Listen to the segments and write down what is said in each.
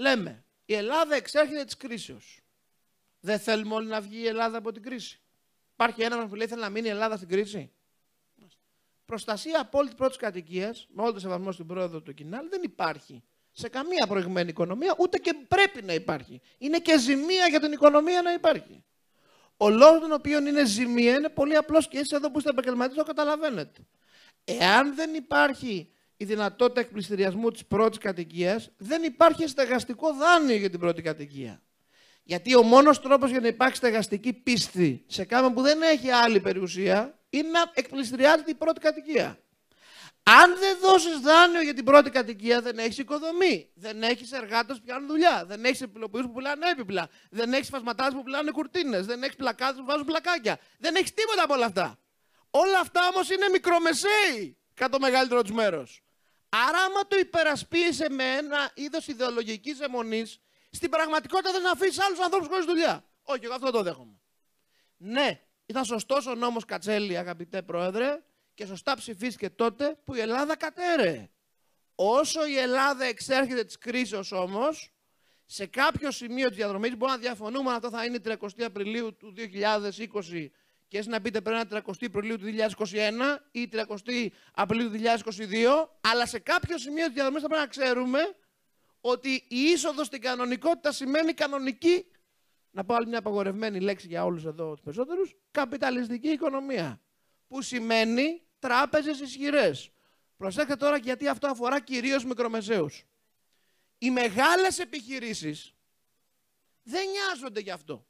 λέμε η Ελλάδα εξέρχεται της κρίσεως. Δεν θέλουμε όλοι να βγει η Ελλάδα από την κρίση. Υπάρχει ένας που λέει θέλει να μείνει η Ελλάδα στην κρίση. Προστασία απόλυτη πρώτης κατοικίας, με όλο το σεβασμό στην πρόεδρο του Κινάλ, δεν υπάρχει σε καμία προηγμένη οικονομία, ούτε και πρέπει να υπάρχει. Είναι και ζημία για την οικονομία να υπάρχει. Ο λόγος τον οποίο είναι ζημία είναι πολύ απλός και εσεί εδώ που είστε επαγγελματίες το καταλαβαίνετε. Εάν δεν υπάρχει η δυνατότητα εκπληστηριασμού της πρώτης κατοικίας, δεν υπάρχει στεγαστικό δάνειο για την πρώτη κατοικία. Γιατί ο μόνος τρόπος για να υπάρξει στεγαστική πίστη σε κάποιον που δεν έχει άλλη περιουσία είναι να εκπληστηριάζεται η πρώτη κατοικία. Αν δεν δώσεις δάνειο για την πρώτη κατοικία, δεν έχεις οικοδομή. Δεν έχεις εργάτες που πιάνουν δουλειά. Δεν έχεις επιλογού που πουλάνε έπιπλα. Δεν έχεις φασματάδε που πουλάνε κουρτίνες. Δεν έχεις πλακάδε που βάζουν πλακάκια. Δεν έχεις τίποτα από όλα αυτά. Όλα αυτά όμως είναι μικρομεσαίοι κατά το μεγαλύτερο τους μέρος. Άρα, άμα το υπερασπίεσαι με ένα είδος ιδεολογικής αιμονής, στην πραγματικότητα δεν αφήσεις άλλους ανθρώπους χωρίς δουλειά. Όχι, εγώ αυτό το δέχομαι. Ναι, ήταν σωστός ο νόμος Κατσέλη, αγαπητέ Πρόεδρε, και σωστά ψηφίστηκε τότε που η Ελλάδα κατέρεε. Όσο η Ελλάδα εξέρχεται της κρίσης όμως, σε κάποιο σημείο της διαδρομής μπορούμε να διαφωνούμε αν αυτό θα είναι 30 Απριλίου του 2020 και έτσι να πείτε πρέπει να είναι 30 Απριλίου του 2021 ή 30 Απριλίου του 2022, αλλά σε κάποιο σημείο της διαδρομής θα πρέπει να ξέρουμε ότι η είσοδος στην κανονικότητα σημαίνει κανονική, να πω άλλη μια απαγορευμένη λέξη για όλους εδώ τους περισσότερους, καπιταλιστική οικονομία. Που σημαίνει τράπεζες ισχυρές. Προσέξτε τώρα γιατί αυτό αφορά κυρίως μικρομεσαίους. Οι μεγάλες επιχειρήσεις δεν νοιάζονται γι' αυτό.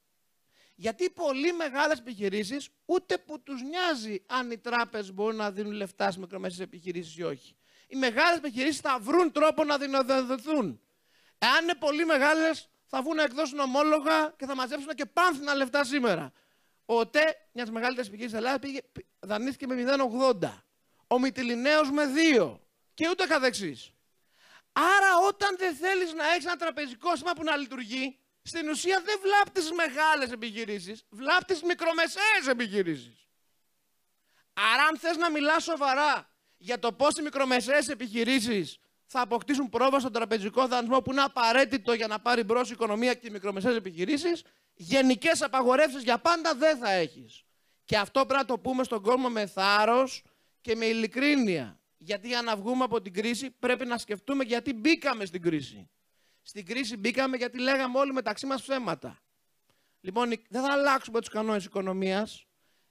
Γιατί πολύ μεγάλες επιχειρήσεις ούτε που τους νοιάζει αν οι τράπεζες μπορούν να δίνουν λεφτά στις μικρομεσαίες επιχειρήσεις ή όχι. Οι μεγάλες επιχειρήσεις θα βρουν τρόπο να δυνατοθούν. Εάν είναι πολύ μεγάλες θα βγουν να εκδώσουν ομόλογα και θα μαζέψουν και πάνθυνα λεφτά σήμερα. Ο ΤΕ, μια μεγαλύτερης επιχείρησης Ελλάδας, πήγε, δανείστηκε με 0,80. Ο Μητυλινέος με 2. Και ούτε καθεξής. Άρα, όταν δεν θέλεις να έχεις ένα τραπεζικό σύστημα που να λειτουργεί, στην ουσία δεν βλάπτεις τις μεγάλες επιχειρήσεις, βλάπτεις τι μικρομεσαίες επιχειρήσεις. Άρα, αν θες να μιλάς σοβαρά για το πώς οι μικρομεσαίες επιχειρήσεις θα αποκτήσουν πρόβα στον τραπεζικό δανεισμό που είναι απαραίτητο για να πάρει μπρος η οικονομία και οι μικρομεσαίες επιχειρήσεις, γενικές απαγορεύσεις για πάντα δεν θα έχεις. Και αυτό πρέπει να το πούμε στον κόσμο με θάρρος και με ειλικρίνεια. Γιατί για να βγούμε από την κρίση πρέπει να σκεφτούμε γιατί μπήκαμε στην κρίση. Στην κρίση μπήκαμε γιατί λέγαμε όλοι μεταξύ μας ψέματα. Λοιπόν, δεν θα αλλάξουμε τους κανόνες οικονομίας.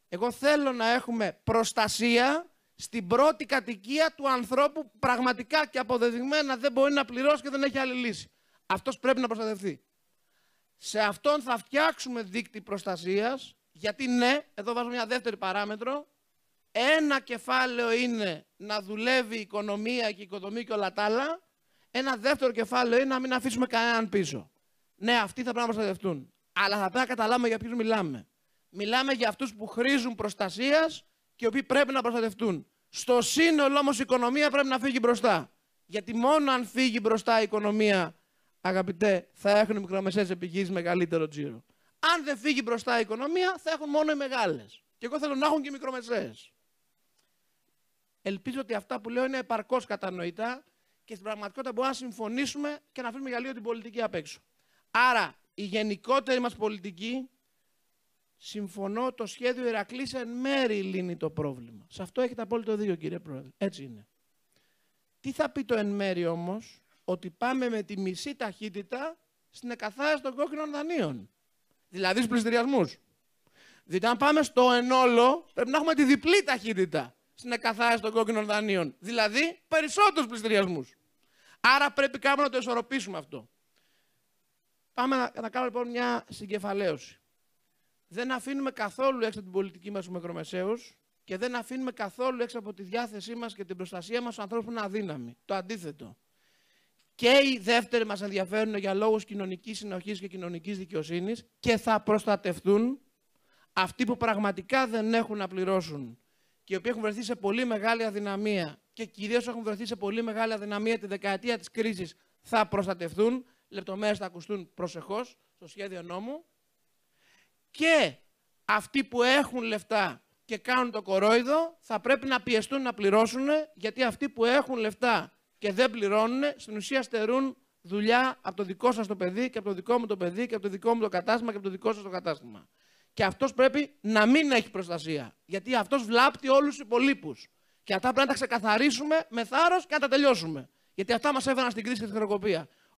Εγώ θέλω να έχουμε προστασία στην πρώτη κατοικία του ανθρώπου που πραγματικά και αποδεδειγμένα δεν μπορεί να πληρώσει και δεν έχει άλλη λύση. Αυτός πρέπει να προστατευτεί. Σε αυτόν θα φτιάξουμε δίκτυ προστασίας, γιατί ναι, εδώ βάζω μια δεύτερη παράμετρο, ένα κεφάλαιο είναι να δουλεύει η οικονομία και η οικοδομή και όλα τα άλλα, ένα δεύτερο κεφάλαιο είναι να μην αφήσουμε κανέναν πίσω. Ναι, αυτοί θα πρέπει να προστατευτούν. Αλλά θα πρέπει να καταλάβουμε για ποιους μιλάμε. Μιλάμε για αυτούς που χρήζουν προστασίας και οι οποίοι πρέπει να προστατευτούν. Στο σύνολο όμως η οικονομία πρέπει να φύγει μπροστά. Γιατί μόνο αν φύγει μπροστά η οικονομία, αγαπητέ, θα έχουν οι μικρομεσαίες επιχειρήσεις μεγαλύτερο τζίρο. Αν δεν φύγει μπροστά η οικονομία, θα έχουν μόνο οι μεγάλες. Και εγώ θέλω να έχουν και οι μικρομεσαίες. Ελπίζω ότι αυτά που λέω είναι επαρκώς κατανοητά και στην πραγματικότητα μπορούμε να συμφωνήσουμε και να αφήσουμε για λίγο την πολιτική απ' έξω. Άρα, η γενικότερη μας πολιτική συμφωνώ, το σχέδιο Ηρακλής εν μέρη λύνει το πρόβλημα. Σε αυτό έχετε απόλυτο δίκιο κύριε Πρόεδρε. Έτσι είναι. Τι θα πει το εν μέρη όμως, ότι πάμε με τη μισή ταχύτητα στην εκαθάριση των κόκκινων δανείων. Δηλαδή στους πληστηριασμούς. Δηλαδή αν πάμε στο εν όλο, πρέπει να έχουμε τη διπλή ταχύτητα στην εκαθάριση των κόκκινων δανείων. Δηλαδή περισσότερους πληστηριασμούς. Άρα πρέπει κάπου να το ισορροπήσουμε αυτό. Πάμε να, να κάνουμε λοιπόν μια συγκεφαλαίωση δεν αφήνουμε καθόλου έξω την πολιτική μας του μικρομεσαίους και δεν αφήνουμε καθόλου έξω από τη διάθεσή μας και την προστασία μας στους ανθρώπους που είναι αδύναμοι. Το αντίθετο. Και οι δεύτεροι μας ενδιαφέρουν για λόγους κοινωνικής συνοχής και κοινωνικής δικαιοσύνης και θα προστατευτούν αυτοί που πραγματικά δεν έχουν να πληρώσουν και οι οποίοι έχουν βρεθεί σε πολύ μεγάλη αδυναμία και κυρίως έχουν βρεθεί σε πολύ μεγάλη αδυναμία τη δεκαετία της κρίσης θα προστατευτούν. Λεπτομέρειες θα ακουστούν προσεχώς στο σχέδιο νόμου και αυτοί που έχουν λεφτά και κάνουν το κορόιδο θα πρέπει να πιεστούν να πληρώσουν γιατί αυτοί που έχουν λεφτά και δεν πληρώνουν στην ουσία στερούν δουλειά από το δικό σας το παιδί και από το δικό μου το παιδί και από το δικό μου το κατάστημα και από το δικό σας το κατάστημα. Και αυτός πρέπει να μην έχει προστασία. Γιατί αυτός βλάπτει όλους τους υπολείπους. Και αυτά πρέπει να τα ξεκαθαρίσουμε με θάρρος και να τα τελειώσουμε. Γιατί αυτά μας έφεραν στην κρίση και στη χρεοκοπίας.